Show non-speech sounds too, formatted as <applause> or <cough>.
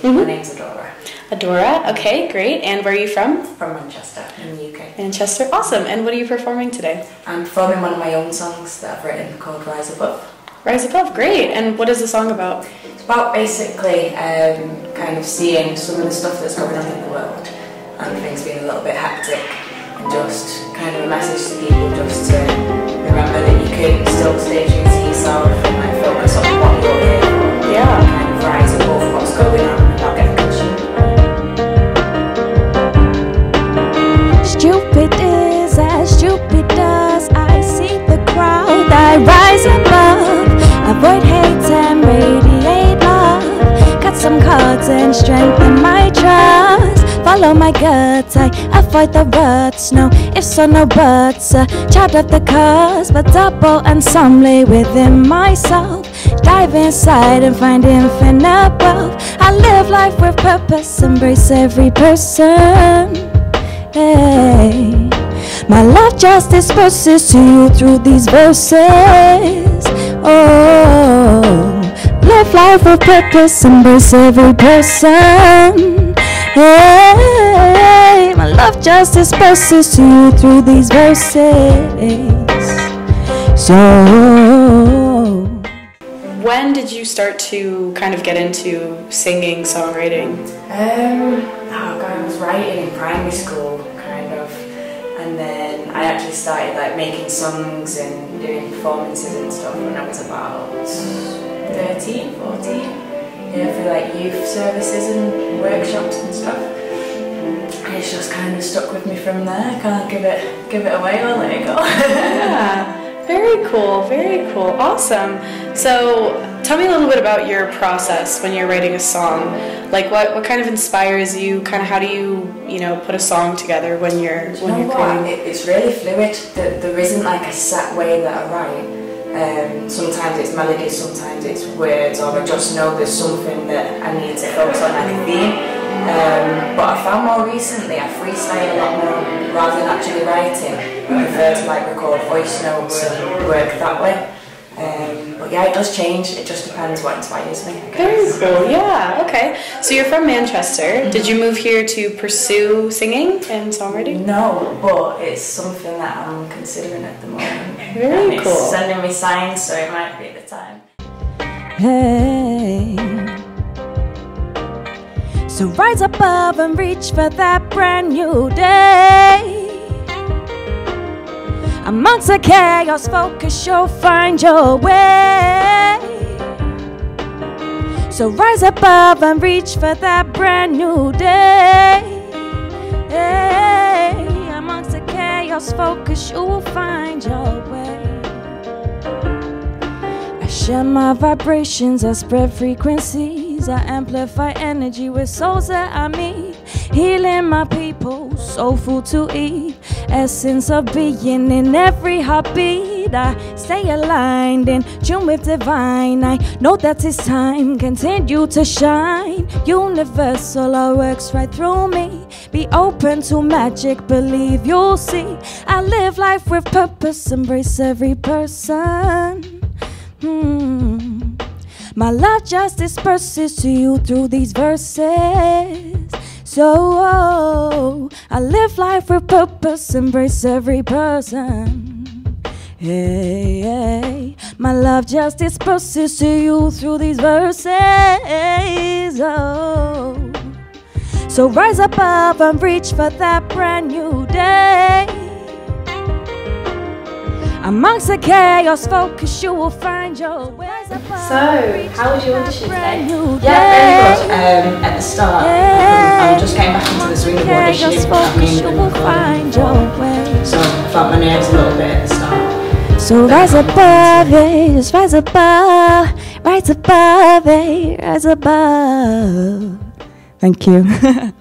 Mm-hmm. My name's Adorah. Adorah, okay, great. And where are you from? From Manchester, in the UK. Manchester, awesome. And what are you performing today? I'm performing one of my own songs that I've written called Rise Above. Rise Above, great. And what is the song about? It's about basically um, kind of seeing some of the stuff that's going on in the world and things being a little bit hectic and just kind of a message to people just to remember that you can still stay true to yourself and like I rise above. Avoid hate and radiate love. Cut some cards and strengthen my trust. Follow my guts, I avoid the ruts. No ifs or no buts. A child of the cusp, but double and some lay within myself. Dive inside and find infinite wealth. I live life with purpose, embrace every person. Hey. My love just disperses to you through these verses. Oh, live life with purpose, embrace every person. Hey, my love justice disperses to you through these verses. So, when did you start to kind of get into singing, songwriting? Um, oh God, I was writing in primary school, kind of, and then I actually started like making songs and doing performances and stuff when I was about 13, 14 you know, for like youth services and workshops and stuff. And it's just kind of stuck with me from there. I can't give it give it away or let it go. <laughs> yeah, very cool, very cool, awesome. So tell me a little bit about your process when you're writing a song. Like what, what kind of inspires you? Kind of how do you you know put a song together when you're Do when you know you're what? It, it's really fluid. There, there isn't like a set way that I write. Um, sometimes it's melody, sometimes it's words, or I just know there's something that I need to focus on, like a theme. Um, but I found more recently I freestyle a lot more rather than actually writing. I prefer to like record voice notes and work that way. But yeah, it does change. It just depends what inspires me. I Very guess. cool. Yeah. Okay. So you're from Manchester. Did you move here to pursue singing and songwriting? No, but it's something that I'm considering at the moment. <laughs> Very And cool. It's sending me signs, so it might be the time. hey. So rise above and reach for that brand new day. Amongst the chaos, focus, you'll find your way. So rise above and reach for that brand new day. Hey, amongst the chaos, focus, you will find your way. I share my vibrations, I spread frequencies, I amplify energy with souls that I meet. Healing my people, soul food to eat, essence of being in every heartbeat. I stay aligned in tune with divine. I know that it's time, continue to shine. Universal, works right through me. Be open to magic, believe you'll see. I live life with purpose, embrace every person. Hmm. My love just disperses to you through these verses. So oh, I live life with purpose, embrace every person. Hey, hey, my love just disperses to you through these verses. Oh, so rise above and reach for that brand new day. Amongst the chaos, focus, you will find your way. So, how was your audition today? Yeah, very good. Um, at the start, I'm just getting back into the swing of auditioning. Focus, you will find your before. way. So I felt my nerves a little bit at the start. So rise above it, just rise above, rise above it, rise above. Thank you. <laughs>